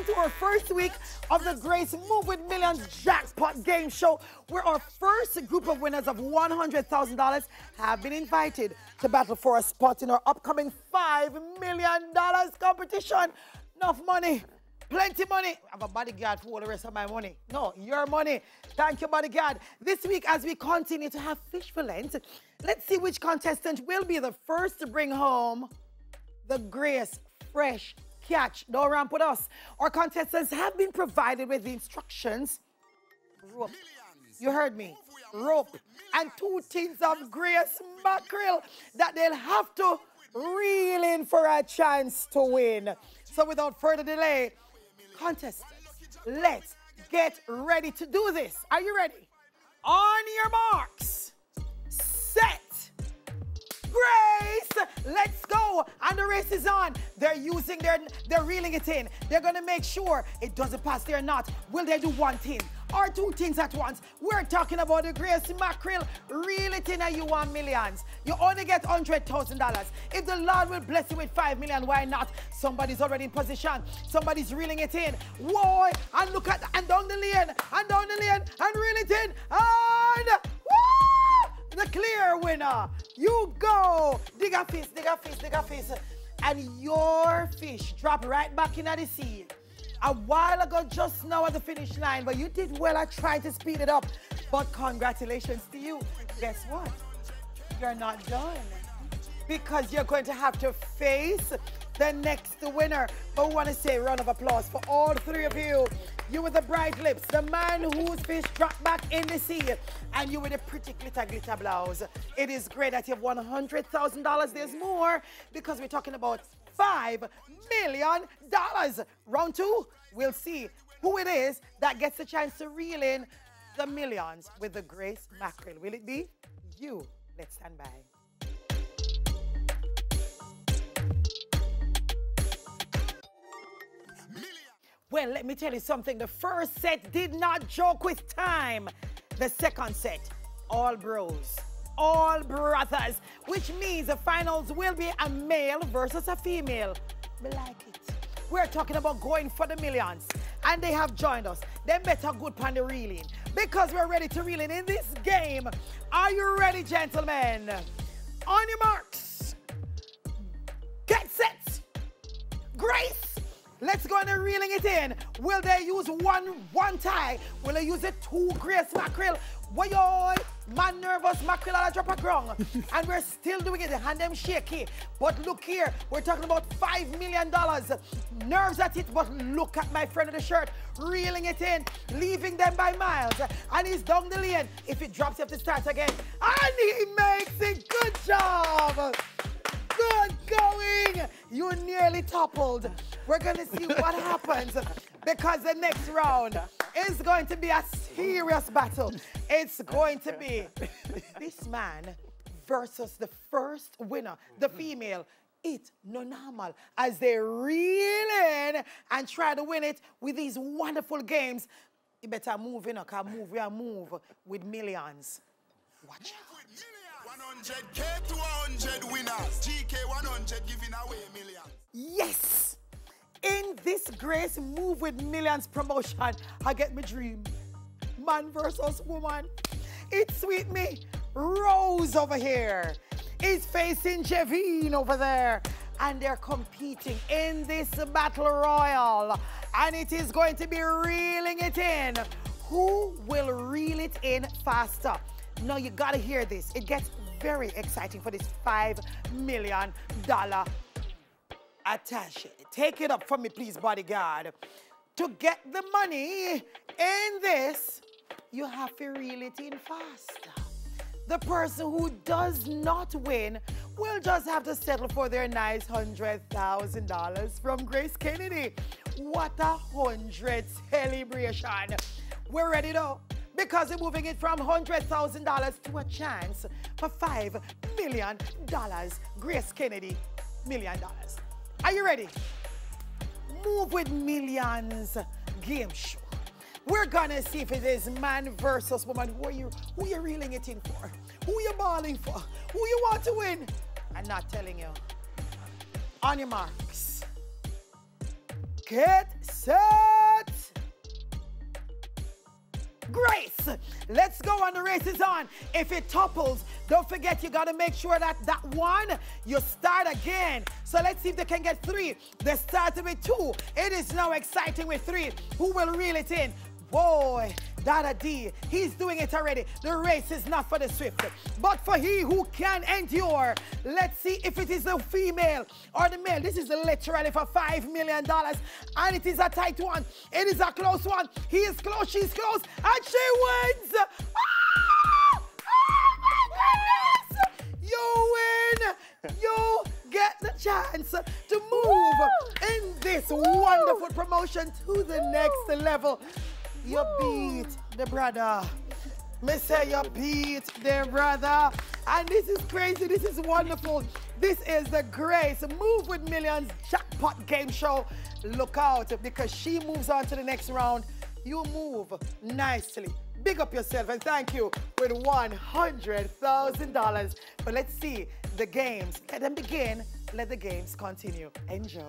welcome to our first week of the Grace Move Wid Millions Jackpot Game Show, where our first group of winners of $100,000 have been invited to battle for a spot in our upcoming $5 million competition. Enough money. Plenty money. I have a bodyguard for all the rest of my money. No, your money. Thank you, bodyguard. This week, as we continue to have fish for Lent, let's see which contestant will be the first to bring home the Grace Fresh Catch. Don't ramp with us. Our contestants have been provided with the instructions. Rope. You heard me. Rope. And two tins of Grace mackerel that they'll have to reel in for a chance to win. So without further delay, contestants, let's get ready to do this. Are you ready? On your marks, set, Grace, let's And the race is on. They're using their, they're reeling it in. They're gonna make sure it doesn't pass their knot. Will they do one thing? Or two things at once. We're talking about the Grace Mackerel. Reel it in and you want millions. You only get $100,000. If the Lord will bless you with 5 million, why not? Somebody's already in position. Somebody's reeling it in. Whoa! And look at, and down the lane, and down the lane, and reel it in. And, woo! The clear winner. You go. Dig dig a fish, a fish. And your fish drop right back into the sea a while ago, just now at the finish line, but you did well. I tried to speed it up. But congratulations to you. Guess what? You're not done because you're going to have to face the next winner. But we want to say round of applause for all three of you. You with the bright lips, the man whose fish dropped back in the sea, and you with the pretty glitter glitter blouse. It is great that you have $100,000. There's more because we're talking about $5 million. Round two, we'll see who it is that gets the chance to reel in the millions with the Grace Mackerel. Will it be you? Let's stand by. Well, let me tell you something. The first set did not joke with time. The second set, all bros all brothers, which means the finals will be a male versus a female. We like it. We're talking about going for the millions. And they have joined us. They better good pan the reeling. Because we're ready to reel in in this game. Are you ready, gentlemen? On your marks. Get set. Grace. Let's go and reeling it in. Will they use one one tie? Will they use it two grace mackerel? Why Man nervous, mackerel a drop a ground. and we're still doing it. The hand them shaky. But look here, we're talking about $5 million. Nerves at it, but look at my friend in the shirt. Reeling it in, leaving them by miles. And he's down the lane. If it drops, you have to start again. And he makes it. Good job. Good going. You nearly toppled. We're going to see what happens because the next round is going to be a serious battle. It's going to be this man versus the first winner, the female. It no normal as they reel in and try to win it with these wonderful games. You better move in, okay? Move, we are move with millions. Watch out. 100k to 100 winners. GK 100 giving away millions. Yes! In this Grace Move Wid Millions promotion, I get my dream. Man versus woman. It's sweet me. Rose over here is facing Javine over there. And they're competing in this battle royal. And it is going to be reeling it in. Who will reel it in faster? Now you gotta hear this. It gets very exciting for this $5 million attache. Take it up for me, please, bodyguard. To get the money in this, you have to reel it in faster. The person who does not win will just have to settle for their nice $100,000 from Grace Kennedy. What a hundred celebration. We're ready though because we're moving it from $100,000 to a chance for $5 million. Grace Kennedy, million dollars. Are you ready? Move Wid Millions game show. We're gonna see if it is man versus woman. Who are you, who you reeling it in for? Who you balling for? Who you want to win? I'm not telling you. On your marks. Get set. Grace, let's go on the race is on. If it topples, don't forget you got to make sure that that one, you start again. So let's see if they can get three. They started with two. It is now exciting with three. Who will reel it in? Boy, Dada D, he's doing it already. The race is not for the swift, but for he who can endure. Let's see if it is the female or the male. This is literally for $5 million, and it is a tight one. It is a close one. He is close, she's close, and she wins. Ah! Oh my goodness! You win! You get the chance to move in this wonderful promotion to the next level. You beat the brother. Me say you beat the brother. And this is crazy. This is wonderful. This is the Grace Move Wid Millions jackpot game show. Look out because she moves on to the next round. You move nicely. Big up yourself and thank you with $100,000. But let's see the games. Let them begin. Let the games continue. Enjoy.